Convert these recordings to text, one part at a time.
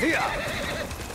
Here!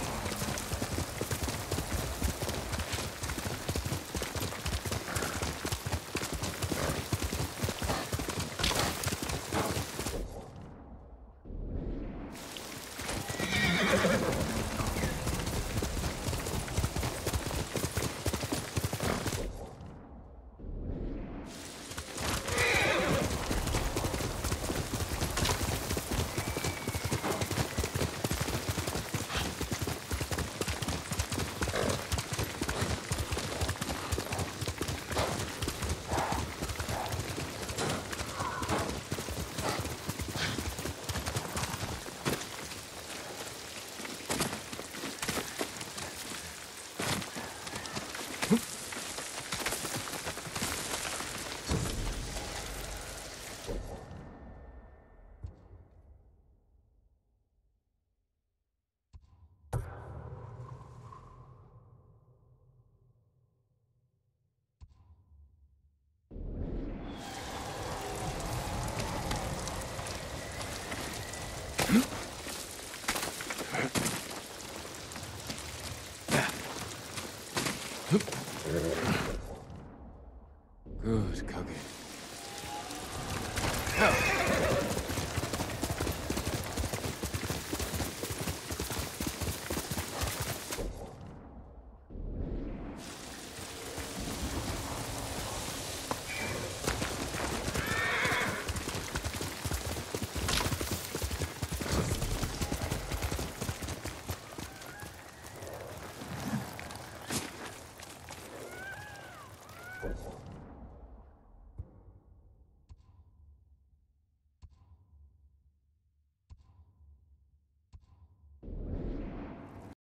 Good, Kage.